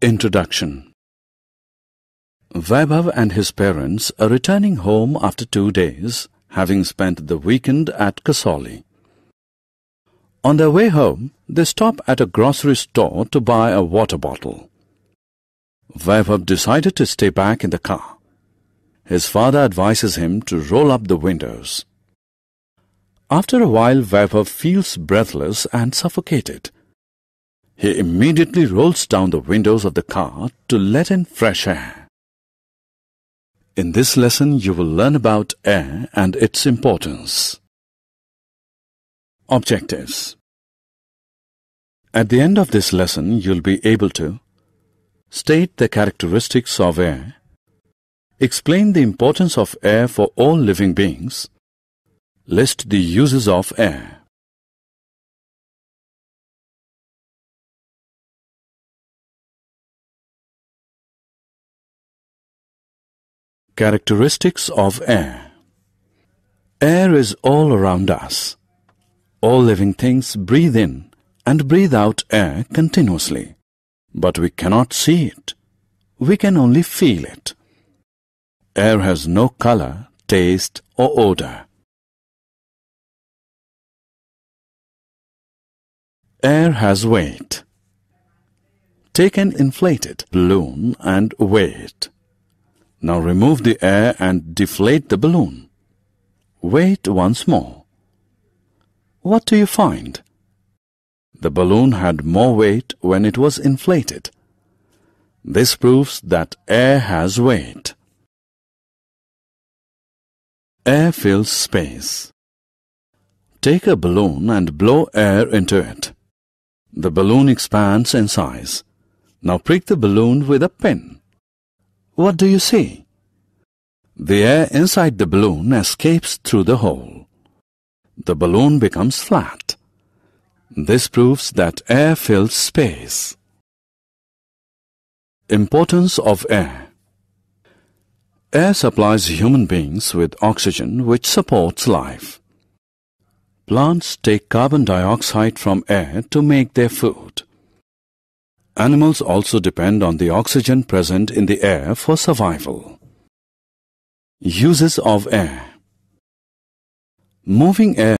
Introduction Vaibhav and his parents are returning home after two days, having spent the weekend at Kasauli. On their way home, they stop at a grocery store to buy a water bottle. Vaibhav decided to stay back in the car. His father advises him to roll up the windows. After a while, Vaibhav feels breathless and suffocated. He immediately rolls down the windows of the car to let in fresh air. In this lesson, you will learn about air and its importance. Objectives At the end of this lesson, you'll be able to state the characteristics of air, explain the importance of air for all living beings, list the uses of air. Characteristics of air Air is all around us. All living things breathe in and breathe out air continuously. But we cannot see it. We can only feel it. Air has no color, taste or odor. Air has weight. Take an inflated balloon and weigh it. Now remove the air and deflate the balloon. Wait once more. What do you find? The balloon had more weight when it was inflated. This proves that air has weight. Air fills space. Take a balloon and blow air into it. The balloon expands in size. Now prick the balloon with a pin. What do you see? The air inside the balloon escapes through the hole. The balloon becomes flat. This proves that air fills space. Importance of air Air supplies human beings with oxygen which supports life. Plants take carbon dioxide from air to make their food. Animals also depend on the oxygen present in the air for survival. Uses of air Moving air